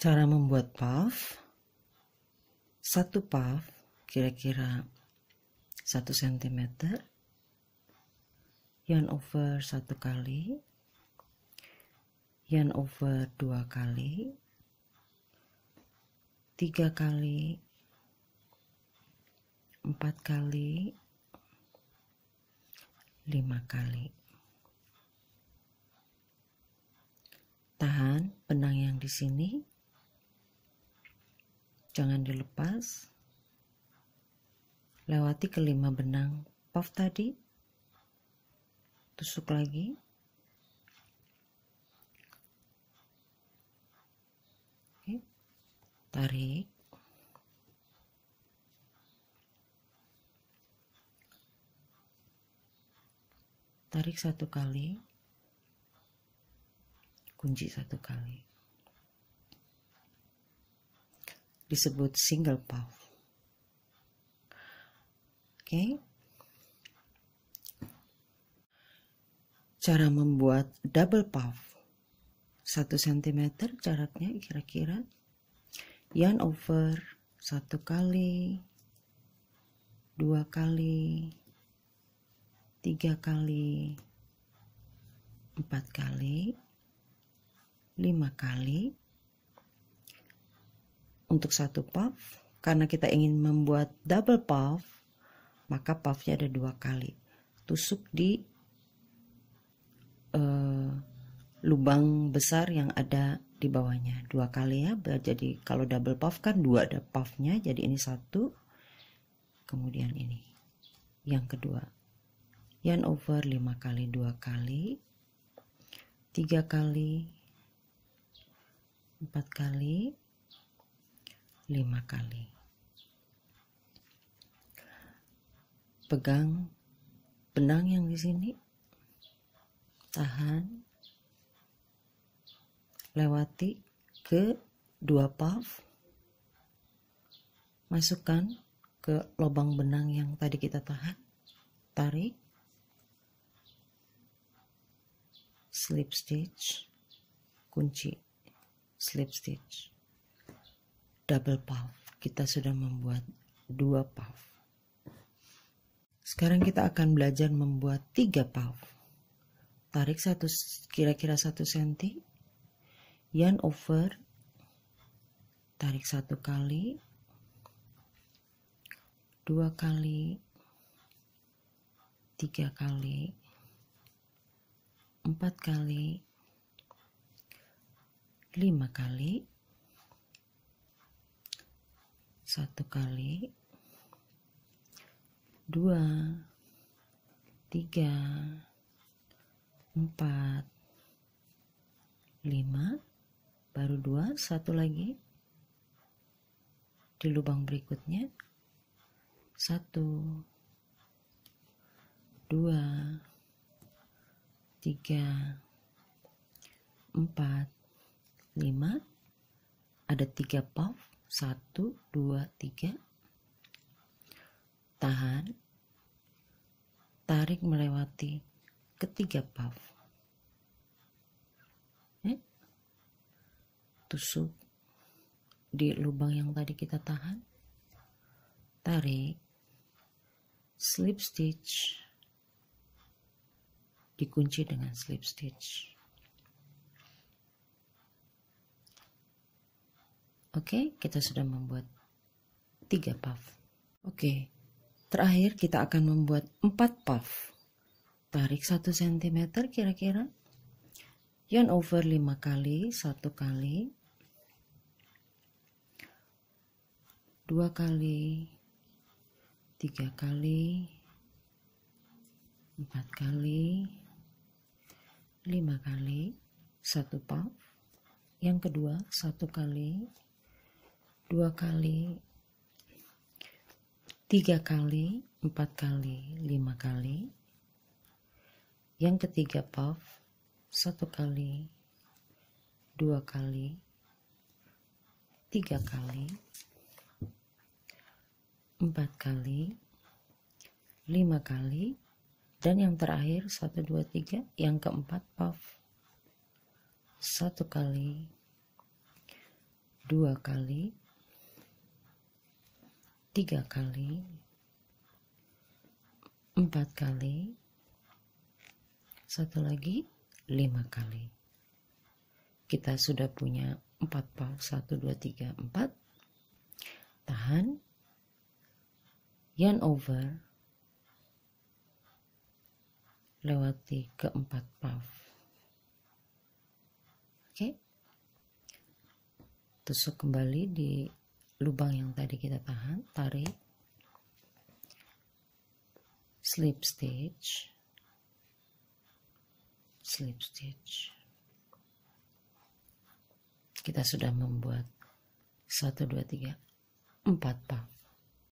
Cara membuat puff. Satu puff kira-kira 1 cm. Yarn over satu kali. Yarn over dua kali. Tiga kali. Empat kali. Lima kali. Tahan benang yang di sini. Jangan dilepas. Lewati kelima benang puff tadi. Tusuk lagi. Oke. Tarik. Tarik satu kali kunci satu kali. Disebut single puff. Oke. Okay. Cara membuat double puff. 1 cm jaraknya kira-kira. Yarn over satu kali, dua kali, tiga kali, empat kali, lima kali untuk satu puff karena kita ingin membuat double puff maka puffnya ada dua kali. Tusuk di uh, lubang besar yang ada di bawahnya. Dua kali ya jadi kalau double puff kan dua ada puffnya jadi ini satu kemudian ini. Yang kedua yarn over lima kali dua kali tiga kali empat kali, lima kali. Pegang benang yang di sini, tahan, lewati ke dua puff, masukkan ke lubang benang yang tadi kita tahan, tarik, slip stitch, kunci. Slip stitch double puff. Kita sudah membuat dua puff. Sekarang kita akan belajar membuat tiga puff. Tarik satu kira-kira satu senti. Yarn over. Tarik satu kali. Dua kali. Tiga kali. Empat kali. Lima kali satu kali. Dua. Tiga. Empat. Lima. Baru dua satu lagi. Di lubang berikutnya. Satu. Dua. Tiga. Empat. 5 ada tiga puff 1 2 3 tahan. Tarik melewati ketiga puff eh? tusuk di lubang yang tadi kita tahan. Tarik. Slip stitch. Dikunci dengan slip stitch Oke, kita sudah membuat tiga puff. Oke, terakhir kita akan membuat empat puff. Tarik satu cm kira-kira. Yarn over lima kali, satu kali, dua kali, tiga kali, empat kali, lima kali, satu puff. Yang kedua, satu kali, dua kali, tiga kali, empat kali, lima kali. Yang ketiga puff, satu kali, dua kali, tiga kali, empat kali, lima kali, dan yang terakhir satu dua tiga, yang keempat puff, satu kali, dua kali tiga kali. Empat kali. Satu lagi lima kali. Kita sudah punya empat puff satu dua tiga empat. Tahan. Yarn over. Lewati keempat puff oke. Tusuk kembali di lubang yang tadi kita tahan tarik. Slip stitch. Slip stitch. Kita sudah membuat 1 2 3 4 puff